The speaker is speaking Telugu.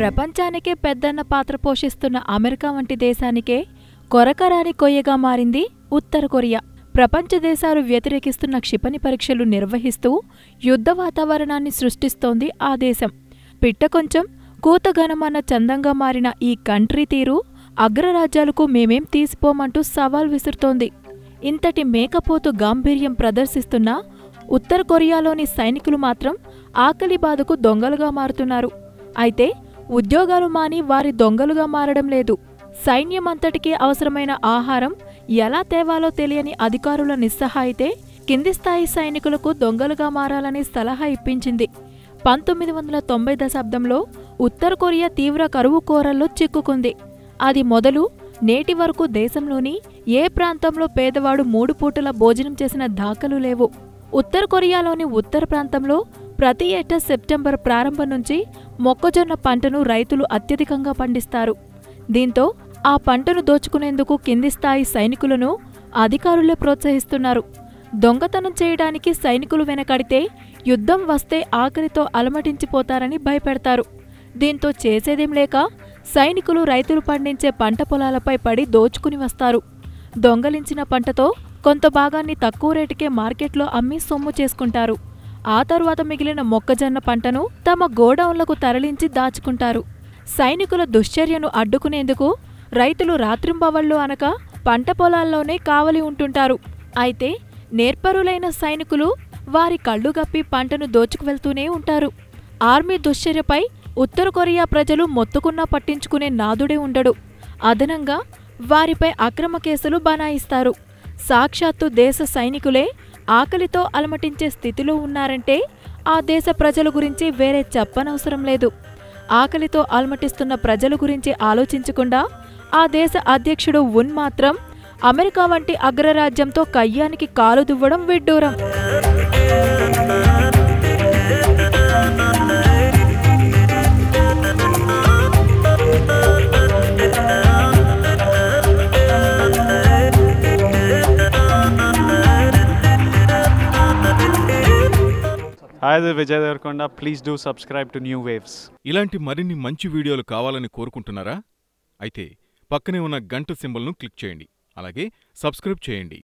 ప్రపంచానికే పెద్దన్న పాత్ర పోషిస్తున్న అమెరికా వంటి దేశానికే కొరకరాని కొయ్యగా మారింది ఉత్తర కొరియా. ప్రపంచ దేశాలు వ్యతిరేకిస్తున్న క్షిపణి పరీక్షలు నిర్వహిస్తూ యుద్ధ వాతావరణాన్ని సృష్టిస్తోంది ఆ దేశం. పిట్ట కొంచెం కూతఘనమన్న చందంగా మారిన ఈ కంట్రీ తీరు అగ్రరాజ్యాలకు మేమేం తీసిపోమంటూ సవాల్ విసురుతోంది. ఇంతటి మేకపోతు గాంభీర్యం ప్రదర్శిస్తున్న ఉత్తర కొరియాలోని సైనికులు మాత్రం ఆకలి బాధకు దొంగలుగా మారుతున్నారు. అయితే ఉద్యోగాలు మాని వారి దొంగలుగా మారడం లేదు. సైన్యమంతటికీ అవసరమైన ఆహారం ఎలా తేవాలో తెలియని అధికారుల నిస్సహాయితే కింది స్థాయి సైనికులకు దొంగలుగా మారాలని సలహా ఇప్పించింది. పంతొమ్మిది వందల తొంభై దశాబ్దంలో ఉత్తర కొరియా తీవ్ర కరువు కోరల్లో చిక్కుకుంది. అది మొదలు నేటి వరకు దేశంలోని ఏ ప్రాంతంలో పేదవాడు మూడు పూటల భోజనం చేసిన దాఖలు లేవు. ఉత్తర కొరియాలోని ఉత్తర ప్రాంతంలో ప్రతి ఏటా సెప్టెంబర్ ప్రారంభం నుంచి మొక్కజొన్న పంటను రైతులు అత్యధికంగా పండిస్తారు. దీంతో ఆ పంటను దోచుకునేందుకు కింది స్థాయి సైనికులను అధికారులే ప్రోత్సహిస్తున్నారు. దొంగతనం చేయడానికి సైనికులు వెనకడితే యుద్ధం వస్తే ఆఖరితో అలమటించిపోతారని భయపెడతారు. దీంతో చేసేదేం లేక సైనికులు రైతులు పండించే పంట పొలాలపై పడి దోచుకుని వస్తారు. దొంగలించిన పంటతో కొంత భాగాన్ని తక్కువ రేటుకే మార్కెట్లో అమ్మి సొమ్ము చేసుకుంటారు. ఆ తరువాత మిగిలిన మొక్కజొన్న పంటను తమ గోడౌన్లకు తరలించి దాచుకుంటారు. సైనికుల దుశ్చర్యను అడ్డుకునేందుకు రైతులు రాత్రింబవళ్ళు అనక పంట పొలాల్లోనే కావలి ఉంటుంటారు. అయితే నేర్పరులైన సైనికులు వారి కళ్ళు గప్పి పంటను దోచుకువెళ్తూనే ఉంటారు. ఆర్మీ దుశ్చర్యపై ఉత్తర కొరియా ప్రజలు మొత్తుకున్నా పట్టించుకునే నాదుడే ఉండడు. అదనంగా వారిపై అక్రమ కేసులు బనాయిస్తారు. సాక్షాత్తు దేశ సైనికులే ఆకలితో అలమటించే స్థితిలో ఉన్నారంటే ఆ దేశ ప్రజల గురించి వేరే చెప్పనవసరం లేదు. ఆకలితో అలమటిస్తున్న ప్రజల గురించి ఆలోచించకుండా ఆ దేశ అధ్యక్షుడు ఉన్ మాత్రం అమెరికా వంటి అగ్రరాజ్యంతో కయ్యానికి కాలు దువ్వడం విడ్డూరం. Hi Vijay Deverakonda please do subscribe to new waves ఇలాంటి మరిన్ని మంచి వీడియోలు కావాలని కోరుకుంటున్నారా? అయితే పక్కనే ఉన్న గంట సింబల్ను క్లిక్ చేయండి. అలాగే సబ్స్క్రైబ్ చేయండి.